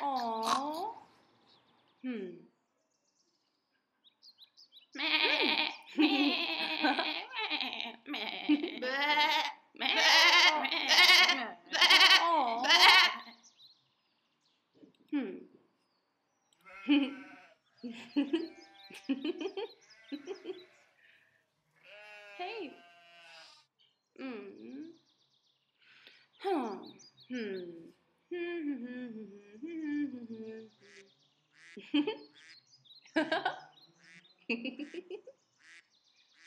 Aww. Hmm. Hmm. hey. Mm. Huh. Hmm.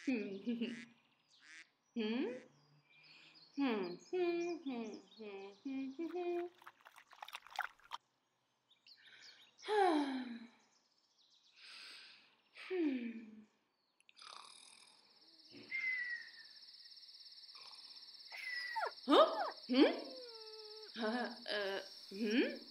Hmm. Hmm. Hmm. Huh? Hmm? Uh, uh, hmm?